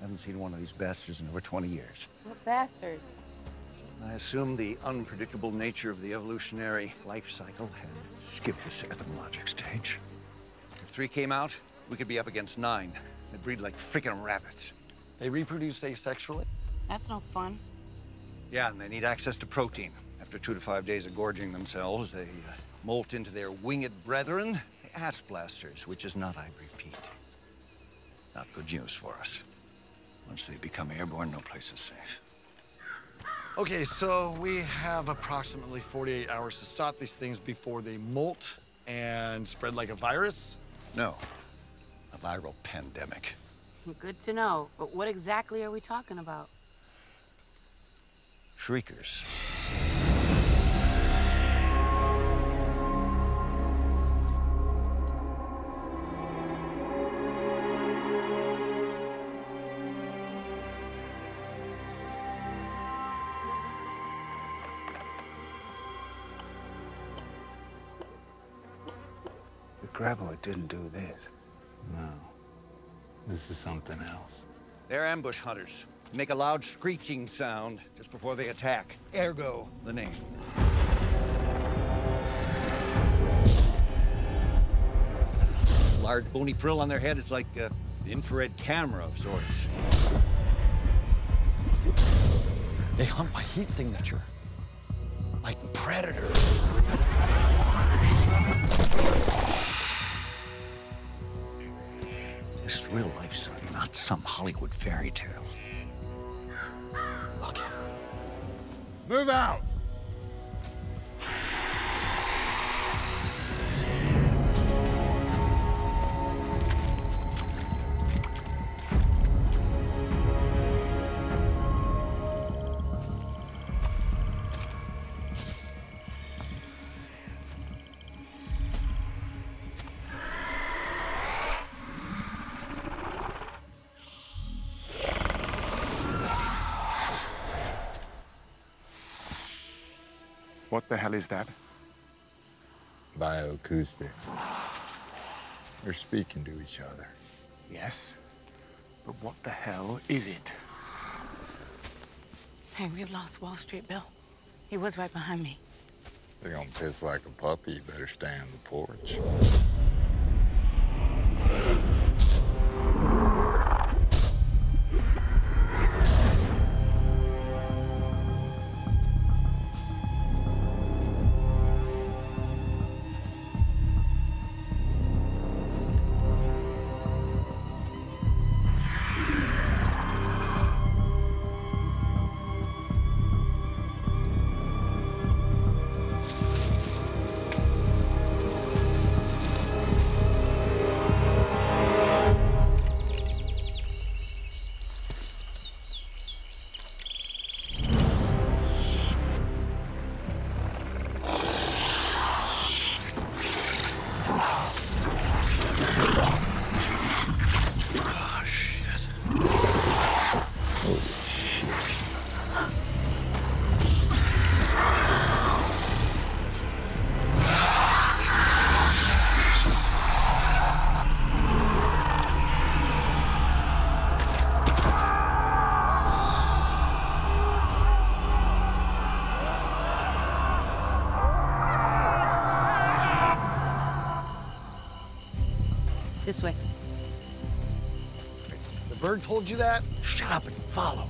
I haven't seen one of these bastards in over 20 years. What bastards? I assume the unpredictable nature of the evolutionary life cycle had skipped this etymologic stage. If three came out, we could be up against nine. They breed like freaking rabbits. They reproduce asexually? That's no fun. Yeah, and they need access to protein. After two to five days of gorging themselves, they uh, molt into their winged brethren, the ass blasters, which is not, I repeat, not good news for us. Once they become airborne, no place is safe. Okay, so we have approximately 48 hours to stop these things before they molt and spread like a virus. No, a viral pandemic. Good to know. But what exactly are we talking about? Shriekers. Graboid didn't do this. No. This is something else. They're ambush hunters. Make a loud screeching sound just before they attack. Ergo, the name. Large bony frill on their head is like an infrared camera of sorts. They hunt by heat signature. Like predators. This is real life, son, not some Hollywood fairy tale. Look. Move out! What the hell is that? Bioacoustics. They're speaking to each other. Yes. But what the hell is it? Hey, we've lost Wall Street, Bill. He was right behind me. They're gonna piss like a puppy. You better stay on the porch. This way. The bird told you that? Shut up and follow.